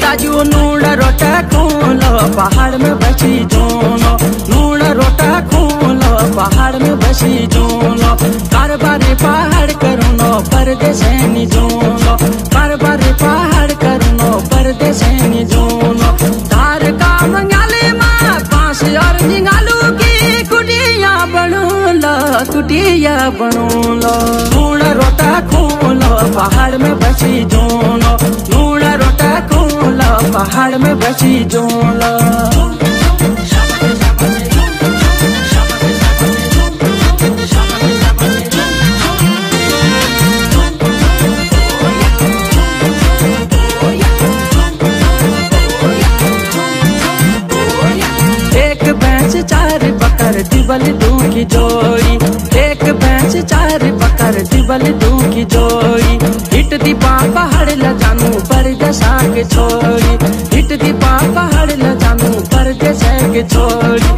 ताजू नूड़ रोटा खूलो, पहाड़ में बसी जोनो। नूड़ रोटा खूलो, पहाड़ में बची जोनो। कारबारी पहाड़ करुनो परदेशनी जोनो। कारबारी पहाड़ करुनो परदेशनी जोनो। धार का मंगाले माँ पास और निगालू की कुटिया बनूलो कुटिया बनूलो। नूड़ रोटा खूलो, पहाड़ में बची जोनो। पहाड़ में बची जोनो एक भैंस चार बकर दिबल दू की जोड़ी एक भैंस चार बकर दिबल दू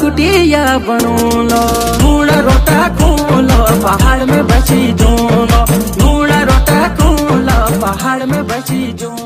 कुटिया बनूलो। नूड़ रोटा खूलो, पहाड़ में बची जोनो नूड़ रोटा खूलो, पहाड़ में बची जोनो